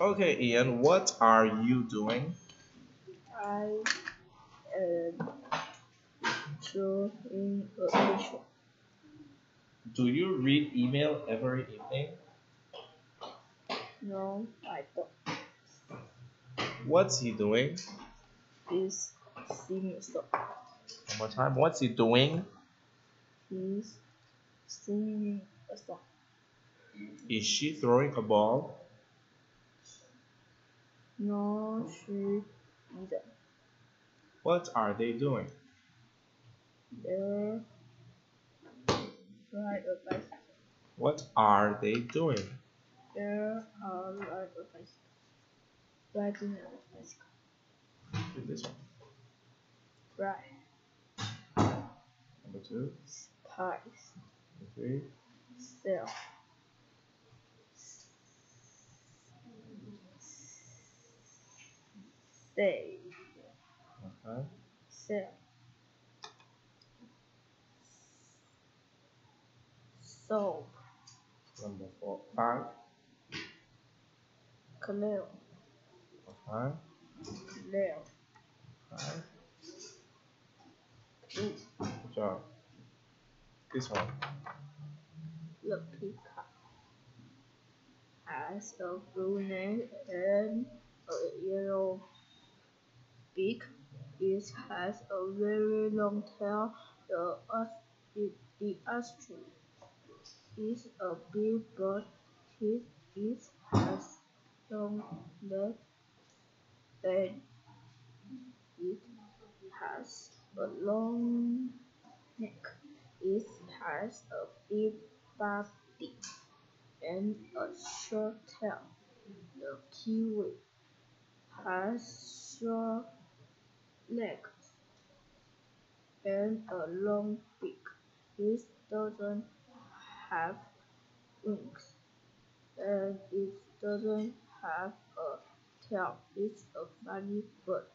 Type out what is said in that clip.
Okay, Ian, what are you doing? I am drawing a picture. Do you read email every evening? No, I don't. What's he doing? He's singing a song. One more time. What's he doing? He's singing a song. Is she throwing a ball? No, she isn't. What are they doing? They're ride a bicycle. What are they doing? There are ride a bicycle. Riding a bicycle. Do this one. Ride. Number two. Spice. Number three. Sell. Say. Okay. So. Soap. Number four. Five. Clear. Okay. Clear. Five. Good job. This one. The peacock has a blue neck and a yellow beak. It has a very long tail. The, the, the ostrich is a big bird. It, it has long legs and it has a long neck. It has a big body and a short tail. The kiwi has short legs and a long beak. It doesn't have wings and it doesn't have a tail. It's a funny bird.